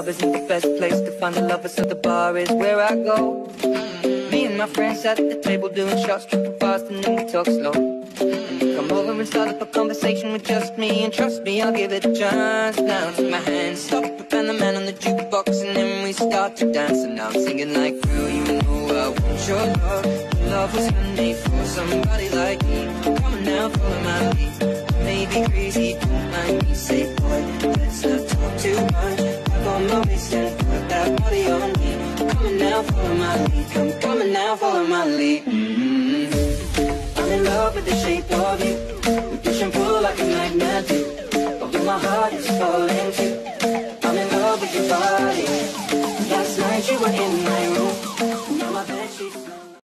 club isn't the best place to find a lover, so the bar is where I go. Me and my friends at the table doing shots, tripping fast, and then we talk slow. Come over and start up a conversation with just me, and trust me, I'll give it a chance. Now take my hand, stop, and the man on the jukebox, and then we start to dance. And now I'm singing like, girl, you know I want your love. Your love was handmade for somebody like me. Come on now, follow my lead. Maybe crazy, don't mind me. Say, boy, let's dancing with that body on me. I'm coming now, follow my lead. I'm coming now, follow my lead. Mm-hmm. I'm in love with the shape of you. We push and pull like a magnet do. Although my heart is falling too. I'm in love with your body. Last night you were in my room. Now my bed sheets. smell.